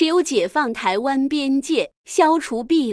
只有解放台湾边界，消除壁垒。